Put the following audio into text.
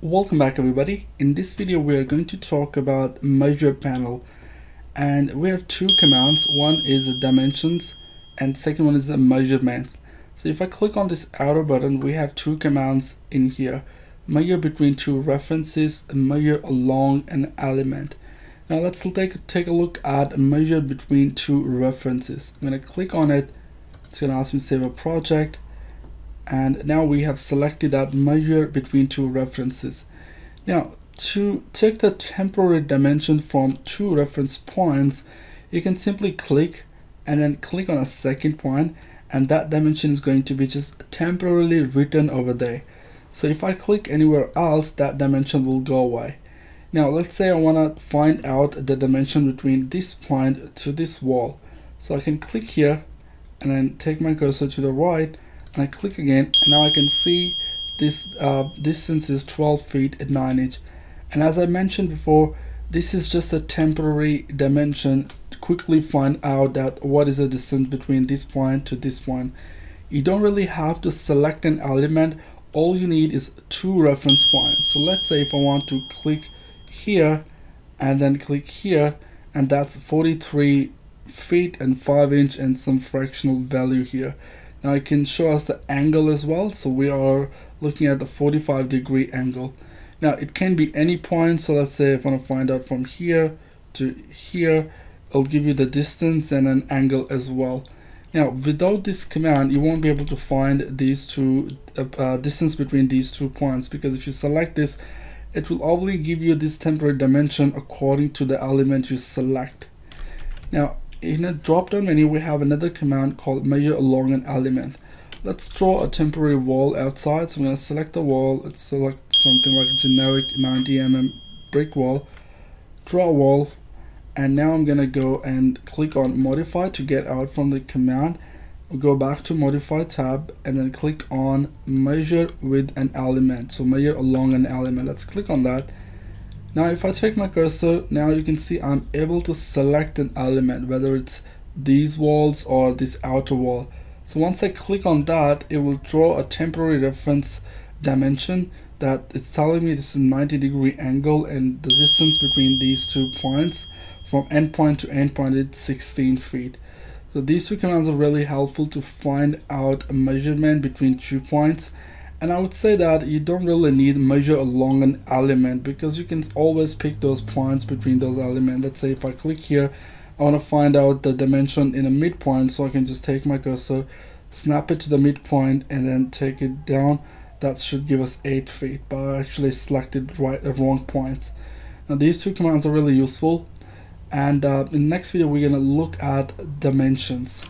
Welcome back everybody. In this video we are going to talk about measure panel and we have two commands. One is the dimensions and second one is the measurement. So if I click on this arrow button we have two commands in here. Measure between two references measure along an element. Now let's take, take a look at a measure between two references. I'm going to click on it. It's going to ask me to save a project and now we have selected that measure between two references. Now to take the temporary dimension from two reference points, you can simply click and then click on a second point and that dimension is going to be just temporarily written over there. So if I click anywhere else, that dimension will go away. Now let's say I want to find out the dimension between this point to this wall. So I can click here and then take my cursor to the right and I click again and now I can see this uh, distance is 12 feet at 9 inch. And as I mentioned before this is just a temporary dimension to quickly find out that what is the distance between this point to this point. You don't really have to select an element. All you need is two reference points. So let's say if I want to click here and then click here and that's 43 feet and 5 inch and some fractional value here now it can show us the angle as well. So we are looking at the 45 degree angle. Now it can be any point. So let's say if I want to find out from here to here, it'll give you the distance and an angle as well. Now without this command, you won't be able to find these two uh, uh, distance between these two points because if you select this, it will only give you this temporary dimension according to the element you select. Now in a drop down menu we have another command called measure along an element. Let's draw a temporary wall outside. So I'm going to select the wall. Let's select something like a generic 90 mm brick wall. Draw a wall. And now I'm gonna go and click on modify to get out from the command go back to modify tab and then click on measure with an element so measure along an element let's click on that now if I take my cursor, now you can see I'm able to select an element, whether it's these walls or this outer wall. So once I click on that, it will draw a temporary reference dimension that it's telling me this is 90 degree angle and the distance between these two points from endpoint to endpoint is 16 feet. So these two commands are really helpful to find out a measurement between two points and I would say that you don't really need measure along an element because you can always pick those points between those elements. Let's say if I click here, I want to find out the dimension in a midpoint so I can just take my cursor, snap it to the midpoint and then take it down. That should give us 8 feet, but I actually selected right the wrong points. Now these two commands are really useful and uh, in the next video we're going to look at dimensions.